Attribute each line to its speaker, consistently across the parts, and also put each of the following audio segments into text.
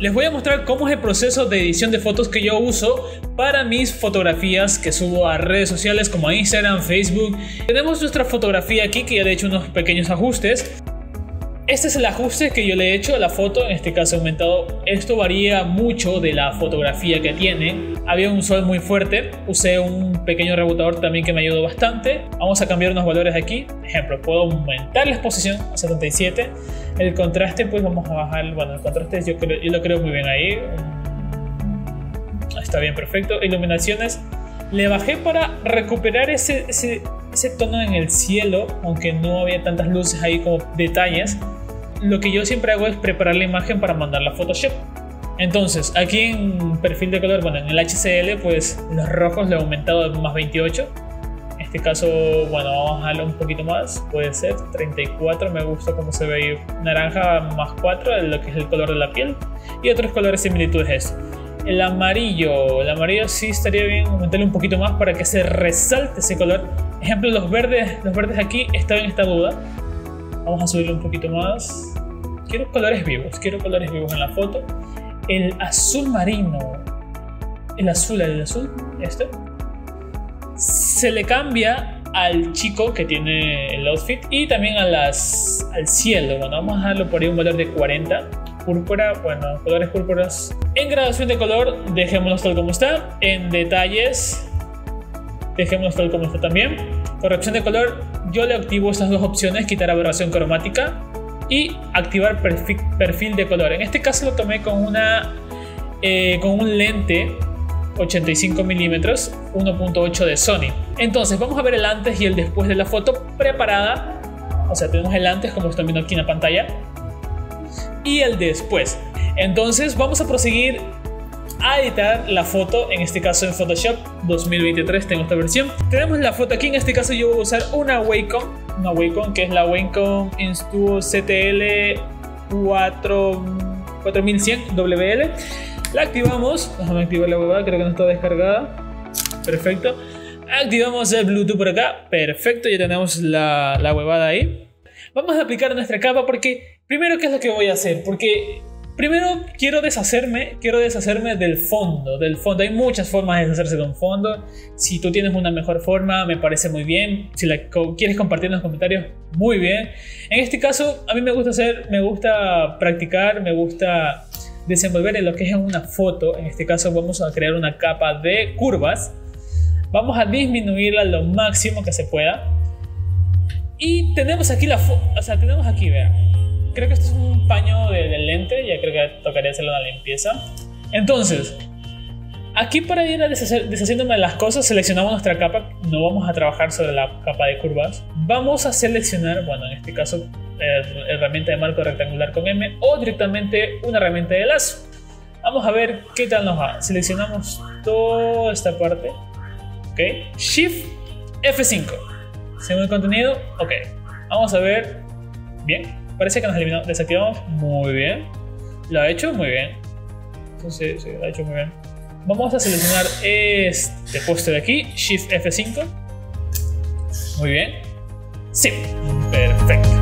Speaker 1: Les voy a mostrar cómo es el proceso de edición de fotos que yo uso para mis fotografías que subo a redes sociales como Instagram, Facebook. Tenemos nuestra fotografía aquí que ya le he hecho unos pequeños ajustes. Este es el ajuste que yo le he hecho a la foto, en este caso aumentado. Esto varía mucho de la fotografía que tiene. Había un sol muy fuerte, usé un pequeño rebotador también que me ayudó bastante. Vamos a cambiar unos valores aquí. Ejemplo, puedo aumentar la exposición a 77. El contraste, pues vamos a bajar. Bueno, el contraste yo, creo, yo lo creo muy bien ahí. Está bien, perfecto. Iluminaciones. Le bajé para recuperar ese, tono en el cielo, aunque no había tantas luces ahí como detalles lo que yo siempre hago es preparar la imagen para mandarla a Photoshop. Entonces, aquí en perfil de color, bueno, en el HCL, pues los rojos le he aumentado más 28. Este caso, bueno, vamos a bajarlo un poquito más, puede ser 34, me gusta cómo se ve ahí, naranja más 4, lo que es el color de la piel, y otros colores similitudes El amarillo, el amarillo sí estaría bien aumentarle un poquito más para que se resalte ese color. Ejemplo, los verdes, los verdes aquí están en esta duda. Vamos a subirlo un poquito más quiero colores vivos, quiero colores vivos en la foto. El azul marino, el azul, el azul, este, se le cambia al chico que tiene el outfit y también a las, al cielo. Bueno, vamos a dejarlo por ahí un valor de 40. Púrpura, bueno, colores púrpuras. En gradación de color, dejémoslo tal como está. En detalles, dejémoslo tal como está también. Corrección de color, yo le activo estas dos opciones, quitar aberración cromática y activar perfil, de color. En este caso lo tomé con, una, eh, con un lente 85 milímetros 1.8 de Sony. Entonces vamos a ver el antes y el después de la foto preparada. O sea, tenemos el antes como están viendo aquí en la pantalla y el después. Entonces vamos a proseguir a editar la foto, en este caso en Photoshop 2023 tengo esta versión. Tenemos la foto aquí, en este caso yo voy a usar una Wacom, una Wacom que es la Wacom Instuo CTL 4, 4100 WL. La activamos, déjame activar la huevada, creo que no está descargada. Perfecto. Activamos el Bluetooth por acá, perfecto, ya tenemos la, la huevada ahí. Vamos a aplicar nuestra capa porque primero qué es lo que voy a hacer, porque Primero quiero deshacerme, quiero deshacerme del fondo, del fondo. Hay muchas formas de deshacerse de un fondo. Si tú tienes una mejor forma, me parece muy bien. Si la quieres compartir en los comentarios, muy bien. En este caso, a mí me gusta hacer, me gusta practicar, me gusta desenvolver en lo que es una foto. En este caso, vamos a crear una capa de curvas. Vamos a disminuirla lo máximo que se pueda. Y tenemos aquí la, o sea, tenemos aquí, vean creo que esto es un paño de, lente, ya creo que tocaría hacerle una limpieza. Entonces, aquí para ir a deshaciéndome de las cosas, seleccionamos nuestra capa, no vamos a trabajar sobre la capa de curvas. Vamos a seleccionar, bueno, en este caso, herramienta de marco rectangular con M o directamente una herramienta de lazo. Vamos a ver qué tal nos va. Seleccionamos toda esta parte. Ok. Shift F5. Según el contenido. Ok. Vamos a ver. Bien. Parece que nos eliminó. Desactivamos. Muy bien. Lo ha hecho muy bien. Sí, sí, lo ha hecho muy bien. Vamos a seleccionar este puesto de aquí. Shift F5. Muy bien. Sí. Perfecto.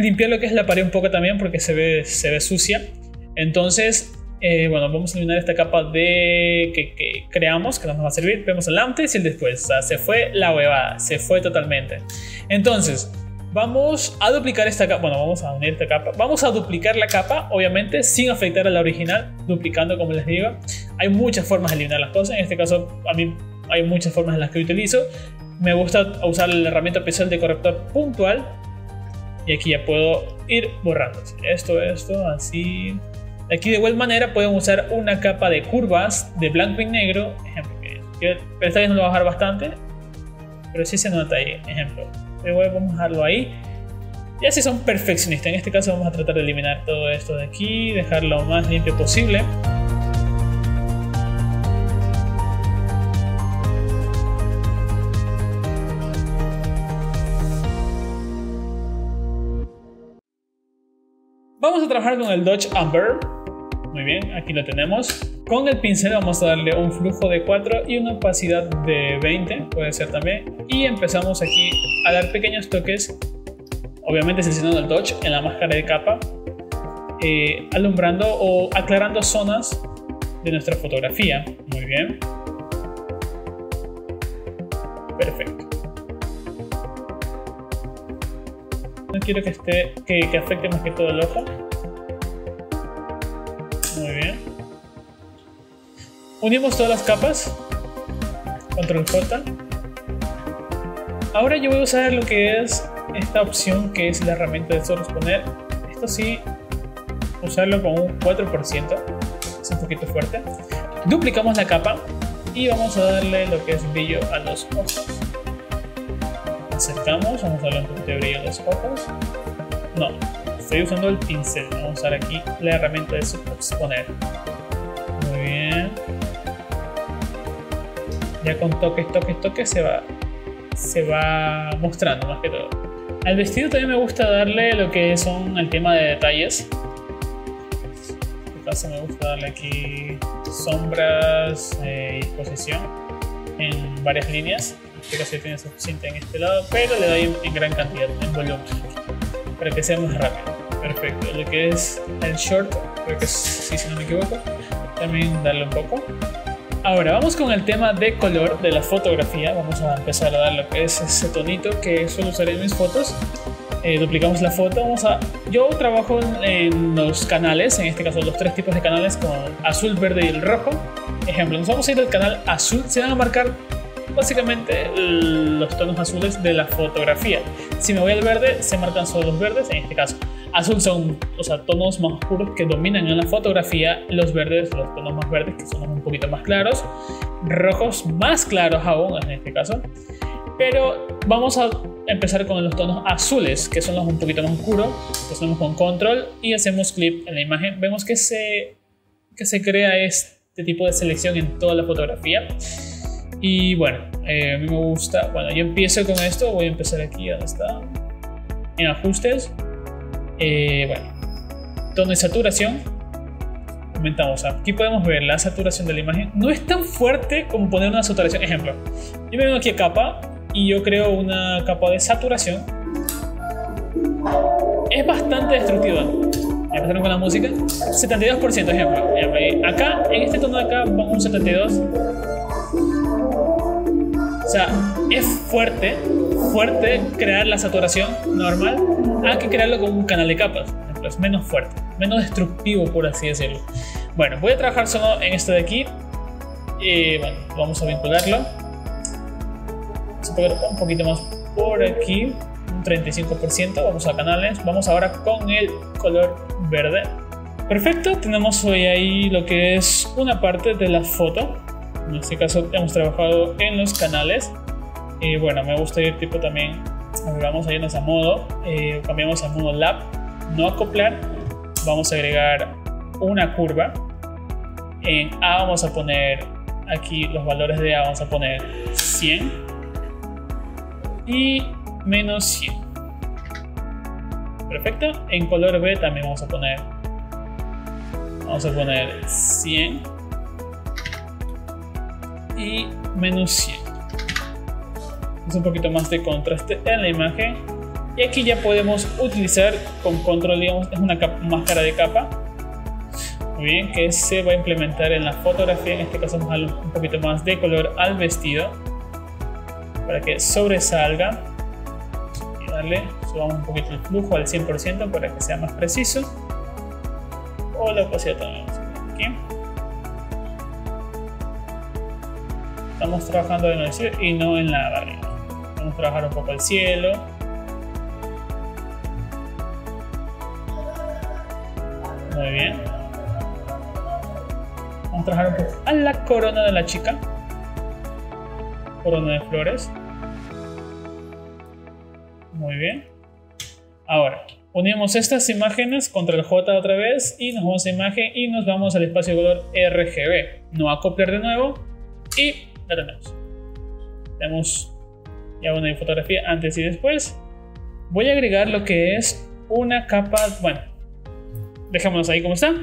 Speaker 1: Limpiar lo que es la pared un poco también porque se ve, se ve sucia. Entonces, eh, bueno, vamos a eliminar esta capa de que, creamos, que nos va a servir. Vemos el antes y el después. O sea, se fue la huevada, se fue totalmente. Entonces, vamos a duplicar esta capa. Bueno, vamos a unir esta capa. Vamos a duplicar la capa, obviamente, sin afectar a la original, duplicando, como les digo. Hay muchas formas de eliminar las cosas. En este caso, a mí hay muchas formas en las que utilizo. Me gusta usar la herramienta especial de corrector puntual y aquí ya puedo ir borrando. Esto, esto, así. Aquí de igual manera pueden usar una capa de curvas de blanco y negro. Ejemplo, esta vez no lo voy a bajar bastante, pero sí se nota ahí. Ejemplo, vamos a dejarlo ahí. Ya si son perfeccionistas, en este caso vamos a tratar de eliminar todo esto de aquí, dejarlo lo más limpio posible. Vamos a trabajar con el Dodge Amber. Muy bien, aquí lo tenemos. Con el pincel vamos a darle un flujo de 4 y una opacidad de 20, puede ser también. Y empezamos aquí a dar pequeños toques, obviamente seleccionando el Dodge en la máscara de capa, eh, alumbrando o aclarando zonas de nuestra fotografía. Muy bien. Perfecto. No quiero que esté que, afecte más que todo el ojo. Muy bien. Unimos todas las capas. Control J. Ahora yo voy a usar lo que es esta opción que es la herramienta de solo exponer. Esto sí, usarlo con un 4%. Es un poquito fuerte. Duplicamos la capa y vamos a darle lo que es brillo a los ojos acercamos, vamos a darle un poquito de brillo a los ojos. No, estoy usando el pincel. Vamos a usar aquí la herramienta de exponer. Muy bien. Ya con toques, toques, toques se va, se va mostrando más que todo. Al vestido también me gusta darle lo que son el tema de detalles. En este me gusta darle aquí sombras eh, y exposición en varias líneas este caso tiene suficiente en este lado, pero le doy en, gran cantidad, en volumen, para que sea más rápido. Perfecto, lo que es el short, creo que sí, si no me equivoco, también darle un poco. Ahora vamos con el tema de color de la fotografía. Vamos a empezar a dar lo que es ese tonito que suelo usar en mis fotos. Eh, duplicamos la foto. Vamos a, yo trabajo en, los canales, en este caso los tres tipos de canales con azul, verde y el rojo. Ejemplo, nos vamos a ir al canal azul. Se van a marcar básicamente los tonos azules de la fotografía. Si me voy al verde, se marcan solo los verdes, en este caso. Azul son o sea, tonos más oscuros que dominan en la fotografía, los verdes, los tonos más verdes que son un poquito más claros, rojos más claros aún en este caso. Pero vamos a empezar con los tonos azules, que son los un poquito más oscuros. Hacemos con control y hacemos clip en la imagen. Vemos que se, que se crea este tipo de selección en toda la fotografía. Y bueno, eh, a mí me gusta. Bueno, yo empiezo con esto. Voy a empezar aquí, donde está? En ajustes. Eh, bueno, tono de saturación. Aumentamos. Aquí podemos ver la saturación de la imagen. No es tan fuerte como poner una saturación. Ejemplo, yo vengo aquí a capa y yo creo una capa de saturación. Es bastante destructiva. Empezando con la música. 72%, ejemplo. Acá, en este tono de acá, pongo un 72 o sea, es fuerte, fuerte crear la saturación normal hay que crearlo con un canal de capas. Es menos fuerte, menos destructivo, por así decirlo. Bueno, voy a trabajar solo en esto de aquí. Y bueno, vamos a vincularlo. Vamos a poner un poquito más por aquí, un 35%. Vamos a canales. Vamos ahora con el color verde. Perfecto, tenemos hoy ahí lo que es una parte de la foto en este caso hemos trabajado en los canales. Y bueno, me gusta ir tipo también, vamos a irnos a modo, eh, cambiamos a modo lab, no acoplar, vamos a agregar una curva. En A vamos a poner aquí los valores de A, vamos a poner 100 y menos 100. Perfecto. En color B también vamos a poner, vamos a poner 100 y menos 100. Es un poquito más de contraste en la imagen. Y aquí ya podemos utilizar con control, digamos, es una máscara de capa. Muy bien, que se va a implementar en la fotografía. En este caso vamos a darle un poquito más de color al vestido. Para que sobresalga. Y darle, subamos un poquito el flujo al 100% para que sea más preciso. O la opacidad también. Aquí. Estamos trabajando en el cielo y no en la barriga. Vamos a trabajar un poco el cielo. Muy bien. Vamos a trabajar un poco a la corona de la chica. Corona de flores. Muy bien. Ahora, unimos estas imágenes contra el J otra vez y nos vamos a imagen y nos vamos al espacio de color RGB. No a copiar de nuevo y tenemos. Ya una fotografía antes y después. Voy a agregar lo que es una capa, bueno, dejémonos ahí como está.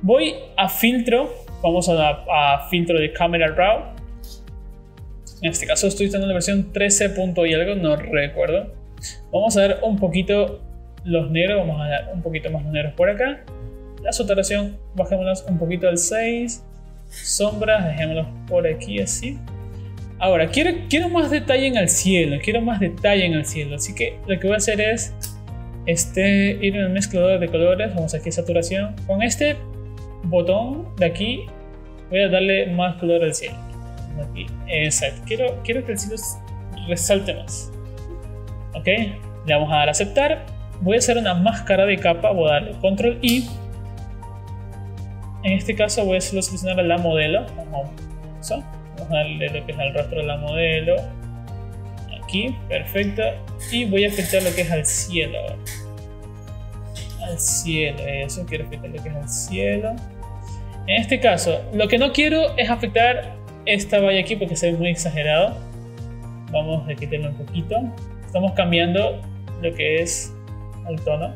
Speaker 1: Voy a filtro, vamos a, a filtro de Camera Raw. En este caso estoy usando la versión 13. y algo, no recuerdo. Vamos a ver un poquito los negros, vamos a dar un poquito más los negros por acá. La saturación, bajémoslas un poquito al 6. Sombras, dejémoslas por aquí así. Ahora, quiero, quiero más detalle en el cielo, quiero más detalle en el cielo. Así que lo que voy a hacer es este, ir en el mezclador de colores, vamos aquí a saturación. Con este botón de aquí voy a darle más color al cielo. Aquí, exacto. Quiero, quiero que el cielo resalte más. Ok, le vamos a dar a aceptar. Voy a hacer una máscara de capa, voy a darle control I. En este caso voy a seleccionar la modelo. Vamos a darle lo que es el rostro de la modelo. Aquí, perfecto. Y voy a afectar lo que es al cielo. Al cielo, eso, quiero afectar lo que es al cielo. En este caso, lo que no quiero es afectar esta valla aquí porque se ve muy exagerado. Vamos a quitarlo un poquito estamos cambiando lo que es el tono,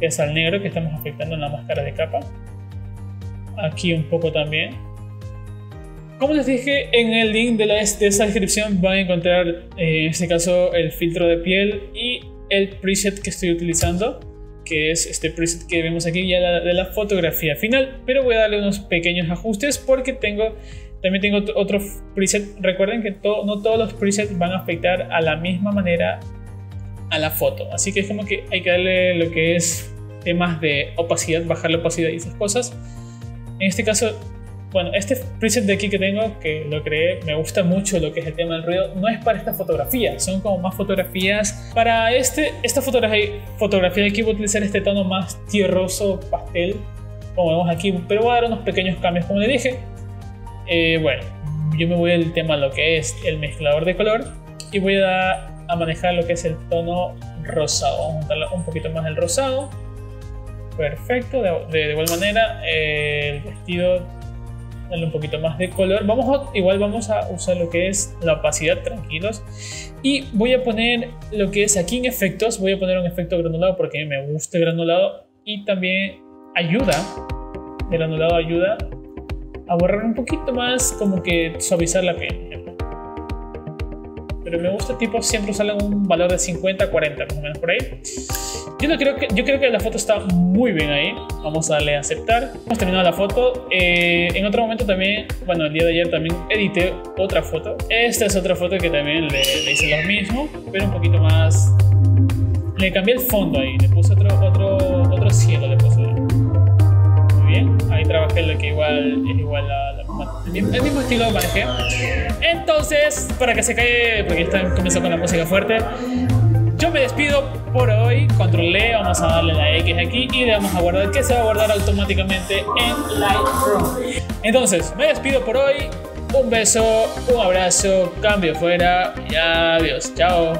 Speaker 1: es al negro que estamos afectando en la máscara de capa. Aquí un poco también. Como les dije, en el link de, la, de esa descripción van a encontrar, eh, en este caso, el filtro de piel y el preset que estoy utilizando, que es este preset que vemos aquí ya de la fotografía final, pero voy a darle unos pequeños ajustes porque tengo también tengo otro preset. Recuerden que no todos los presets van a afectar a la misma manera a la foto. Así que es como que hay que darle lo que es temas de opacidad, bajar la opacidad y esas cosas. En este caso, bueno, este preset de aquí que tengo, que lo creé, me gusta mucho lo que es el tema del ruido, no es para esta fotografía, son como más fotografías. Para este, esta fotografía, de aquí voy a utilizar este tono más tierroso, pastel, como vemos aquí, pero voy a dar unos pequeños cambios, como le dije. Eh, bueno, yo me voy al tema lo que es el mezclador de color y voy a, manejar lo que es el tono rosado. Vamos a un poquito más el rosado. Perfecto, de, igual manera el vestido darle un poquito más de color. Vamos igual vamos a usar lo que es la opacidad, tranquilos. Y voy a poner lo que es aquí en efectos, voy a poner un efecto granulado porque a me gusta el granulado y también ayuda, el granulado ayuda a borrar un poquito más, como que suavizar la piel. Pero me gusta tipo siempre usarle un valor de 50 40 más o menos por ahí. Yo, no creo que, yo creo que la foto está muy bien ahí. Vamos a darle a aceptar. Hemos terminado la foto. Eh, en otro momento también, bueno, el día de ayer también edité otra foto. Esta es otra foto que también le, hice lo mismo, pero un poquito más... Le cambié el fondo ahí, le puse otro, otro, otro cielo, le puse ahí trabajé lo que igual es igual a el mismo estilo manejé. Entonces, para que se cae, porque está comenzó con la música fuerte, yo me despido por hoy. Control E, vamos a darle la X aquí y le vamos a guardar que se va a guardar automáticamente en Lightroom. Entonces, me despido por hoy. Un beso, un abrazo, cambio fuera y adiós. Chao.